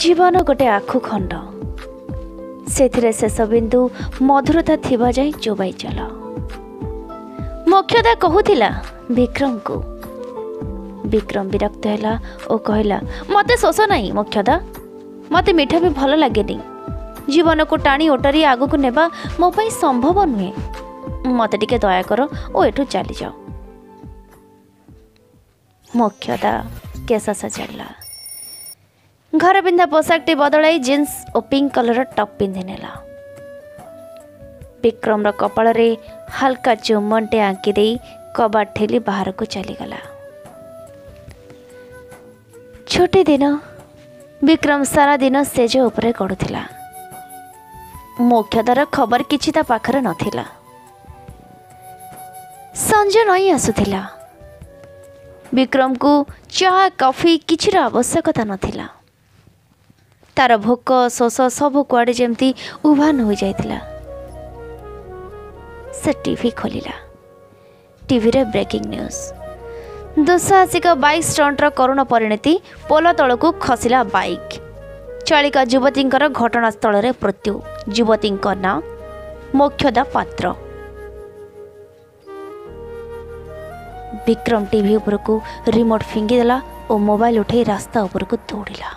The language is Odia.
ଜୀବନ ଗୋଟେ ଆଖୁ ଖଣ୍ଡ। ସେଥିରେ ଶେଷ ବିନ୍ଦୁ ମଧୁରତା ଥିବା ଯାଏ ଚୋବାଇ ଚାଲ। ମୁଖ୍ୟତା କହୁଥିଲା ବିକ୍ରମକୁ। ବିକ୍ରମ ବିରକ୍ତ ହେଲା ଓ କହିଲା ମୋତେ ଶୋଷ ନାହିଁ ମୁଖ୍ୟଦା ମୋତେ ମିଠା ବି ଭଲ ଲାଗେନି। ଜୀବନକୁ ଟାଣି ଓଟାରି ଆଗକୁ ନେବା ମୋ ପାଇଁ ସମ୍ଭବ ନୁହେଁ। ମୋତେ ଟିକେ ଦୟା କର ଓ ଏଠୁ ଚାଲିଯାଅ। ମୁଖ୍ୟଦା କେଶ ସଜାଡ଼ିଲା ଘର ପିନ୍ଧା ପୋଷାକଟି ବଦଳାଇ ଜିନ୍ସ ଓ ପିଙ୍କ କଲର୍ର ଟପ୍ ପିନ୍ଧି ନେଲା। ବିକ୍ରମର କପାଳରେ ହାଲକା ଚୁମ୍ବନଟେ ଆଙ୍କି ଦେଇ କବାଟ ଠେଲି ବାହାରକୁ ଚାଲିଗଲା। ଛୁଟି ଦିନ ବିକ୍ରମ ସାରା ଦିନ ସେଜ ଉପରେ ଗଡ଼ୁଥିଲା। ମୁଖ୍ୟତର ଖବର କିଛି ତା ପାଖରେ ନଥିଲା। ସଞ୍ଜ ନଈ ଆସୁଥିଲା। ବିକ୍ରମକୁ ଚା କଫି କିଛିର ଆବଶ୍ୟକତା ନଥିଲା। ତାର ଭୋକ ଶୋଷ ସବୁ କୁଆଡ଼େ ଯେମିତି ଉଭାନ ହୋଇଯାଇଥିଲା। ସେ ଟିଭି ଖୋଲିଲା। ଟିଭିରେ ବ୍ରେକିଂ ନ୍ୟୁଜ୍ ଦୁଃସାହସିକ ବାଇକ୍ ଷ୍ଟଣ୍ଟର କରୁଣ ପରିଣତି ପୋଲ ତଳକୁ ଖସିଲା ବାଇକ୍ ଚାଳିକା ଯୁବତୀଙ୍କର ଘଟଣାସ୍ଥଳରେ ମୃତ୍ୟୁ। ଯୁବତୀଙ୍କ ନାଁ ମୋକ୍ଷଦା ପାତ୍ର। ବିକ୍ରମ ଟିଭି ଉପରକୁ ରିମୋଟ୍ ଫିଙ୍ଗିଦେଲା ଓ ମୋବାଇଲ ଉଠାଇ ରାସ୍ତା ଉପରକୁ ଦୌଡ଼ିଲା।